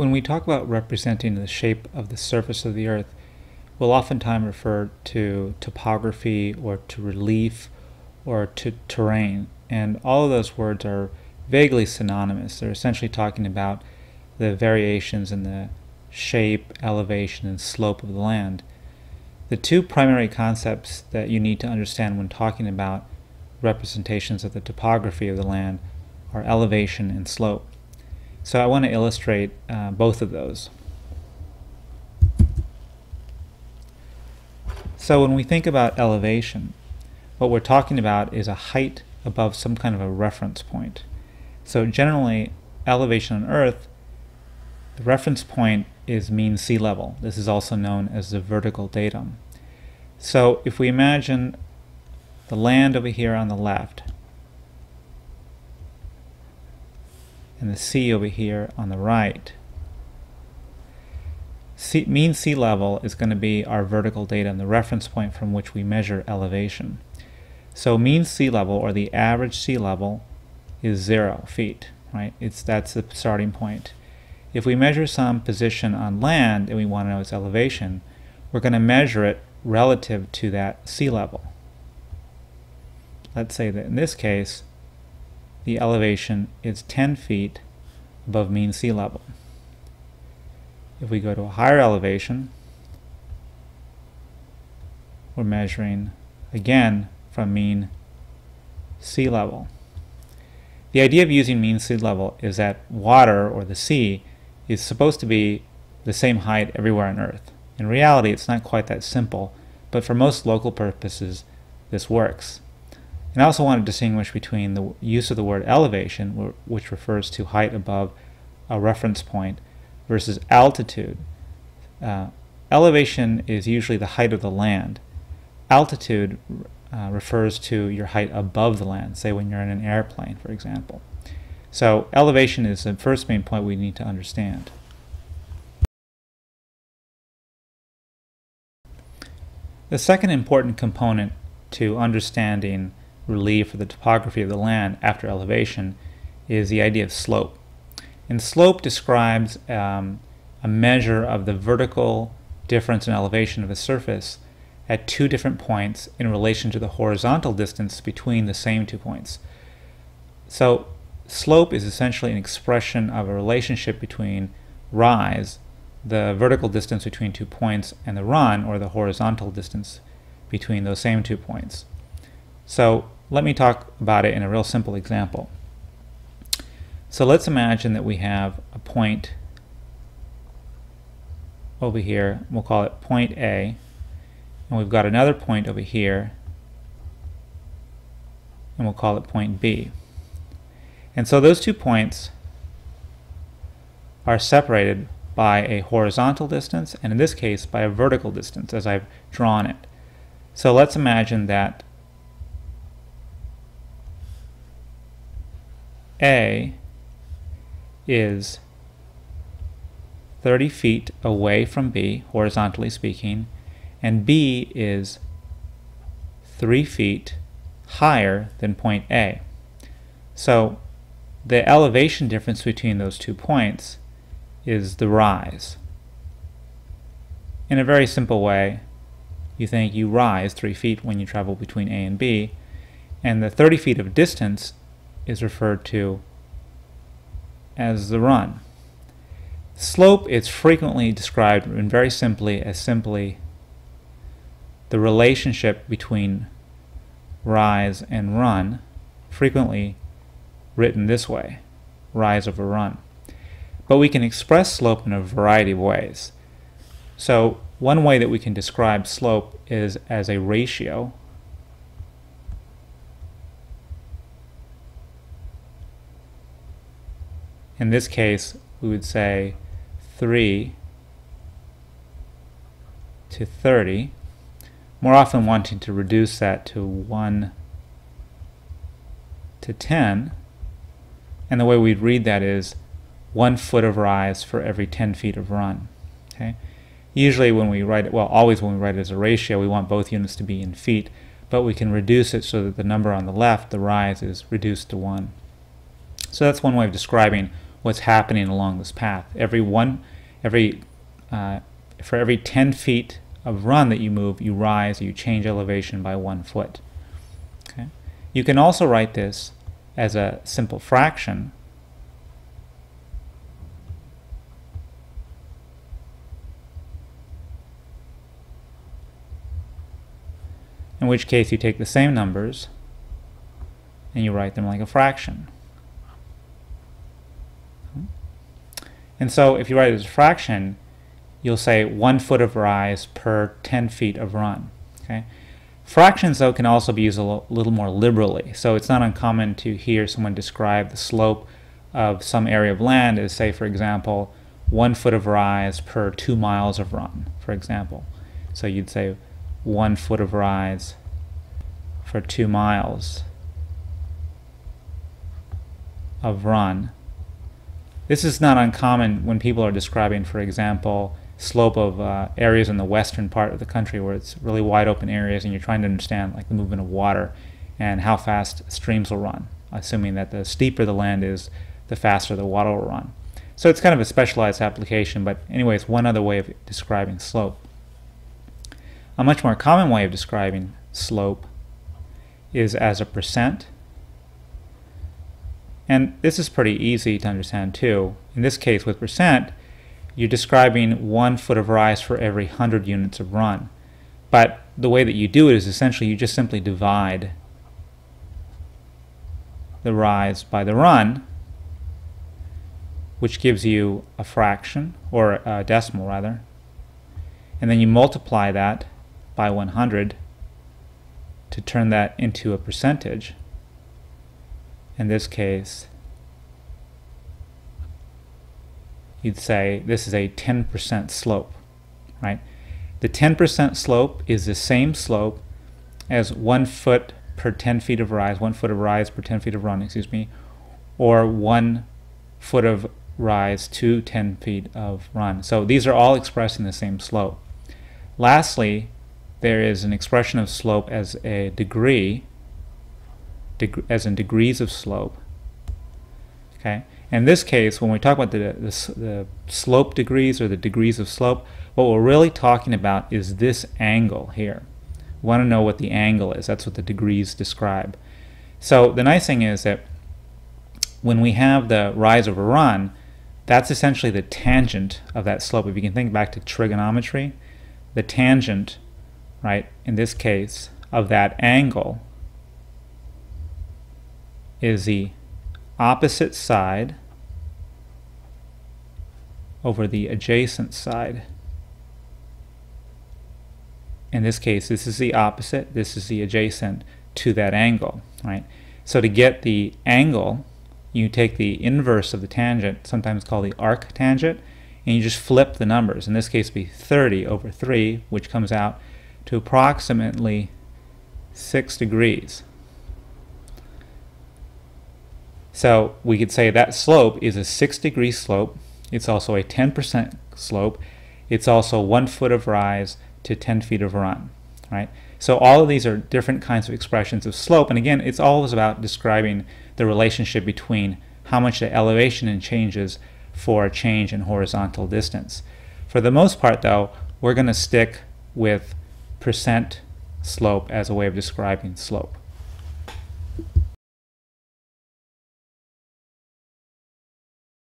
When we talk about representing the shape of the surface of the Earth, we'll oftentimes refer to topography or to relief or to terrain. And all of those words are vaguely synonymous. They're essentially talking about the variations in the shape, elevation, and slope of the land. The two primary concepts that you need to understand when talking about representations of the topography of the land are elevation and slope. So I want to illustrate uh, both of those. So when we think about elevation, what we're talking about is a height above some kind of a reference point. So generally, elevation on Earth, the reference point is mean sea level. This is also known as the vertical datum. So if we imagine the land over here on the left and the sea over here on the right, sea, mean sea level is going to be our vertical datum, the reference point from which we measure elevation. So mean sea level or the average sea level is zero feet, right? It's that's the starting point. If we measure some position on land and we want to know its elevation, we're going to measure it relative to that sea level. Let's say that in this case, the elevation is 10 feet above mean sea level. If we go to a higher elevation, we're measuring again from mean sea level. The idea of using mean sea level is that water or the sea is supposed to be the same height everywhere on Earth. In reality, it's not quite that simple, but for most local purposes, this works. And I also want to distinguish between the use of the word elevation, which refers to height above a reference point, versus altitude. Uh, elevation is usually the height of the land. Altitude uh, refers to your height above the land, say when you're in an airplane, for example. So elevation is the first main point we need to understand. The second important component to understanding relief or the topography of the land after elevation is the idea of slope. And slope describes um, a measure of the vertical difference in elevation of a surface at two different points in relation to the horizontal distance between the same two points. So slope is essentially an expression of a relationship between rise the vertical distance between two points and the run, or the horizontal distance between those same two points. So let me talk about it in a real simple example. So let's imagine that we have a point over here, we'll call it point A, and we've got another point over here, and we'll call it point B. And so those two points are separated by a horizontal distance, and in this case by a vertical distance as I've drawn it. So let's imagine that A is 30 feet away from B, horizontally speaking, and B is 3 feet higher than point A. So the elevation difference between those two points is the rise. In a very simple way, you think you rise 3 feet when you travel between A and B, and the 30 feet of distance is referred to as the run. Slope is frequently described in very simply as simply the relationship between rise and run, frequently written this way, rise over run. But we can express slope in a variety of ways. So one way that we can describe slope is as a ratio In this case, we would say 3 to 30, more often wanting to reduce that to 1 to 10. And the way we'd read that is one foot of rise for every 10 feet of run. Okay. Usually when we write it, well, always when we write it as a ratio, we want both units to be in feet, but we can reduce it so that the number on the left, the rise, is reduced to 1. So that's one way of describing what's happening along this path. Every one, every uh, for every 10 feet of run that you move, you rise, you change elevation by one foot. Okay. You can also write this as a simple fraction. In which case you take the same numbers and you write them like a fraction. And so if you write it as a fraction, you'll say one foot of rise per 10 feet of run. Okay? Fractions, though, can also be used a little more liberally. So it's not uncommon to hear someone describe the slope of some area of land as, say, for example, one foot of rise per two miles of run, for example. So you'd say one foot of rise for two miles of run. This is not uncommon when people are describing, for example, slope of uh, areas in the western part of the country where it's really wide open areas and you're trying to understand like the movement of water and how fast streams will run, assuming that the steeper the land is, the faster the water will run. So it's kind of a specialized application, but anyway, it's one other way of describing slope. A much more common way of describing slope is as a percent. And this is pretty easy to understand too. In this case with percent, you're describing one foot of rise for every 100 units of run. But the way that you do it is essentially you just simply divide the rise by the run, which gives you a fraction, or a decimal rather, and then you multiply that by 100 to turn that into a percentage. In this case, you'd say this is a 10% slope, right? The 10% slope is the same slope as one foot per 10 feet of rise, one foot of rise per 10 feet of run, excuse me, or one foot of rise to 10 feet of run. So these are all expressed in the same slope. Lastly, there is an expression of slope as a degree, deg as in degrees of slope. Okay, in this case, when we talk about the, the, the slope degrees or the degrees of slope, what we're really talking about is this angle here. We want to know what the angle is. That's what the degrees describe. So the nice thing is that when we have the rise over run, that's essentially the tangent of that slope. If you can think back to trigonometry, the tangent, right, in this case, of that angle is the opposite side over the adjacent side. In this case, this is the opposite, this is the adjacent to that angle, right? So to get the angle, you take the inverse of the tangent, sometimes called the arc tangent, and you just flip the numbers. In this case, be 30 over 3, which comes out to approximately 6 degrees. So we could say that slope is a 6 degree slope. It's also a 10% slope. It's also one foot of rise to 10 feet of run, right? So all of these are different kinds of expressions of slope. And again, it's always about describing the relationship between how much the elevation changes for a change in horizontal distance. For the most part, though, we're going to stick with percent slope as a way of describing slope.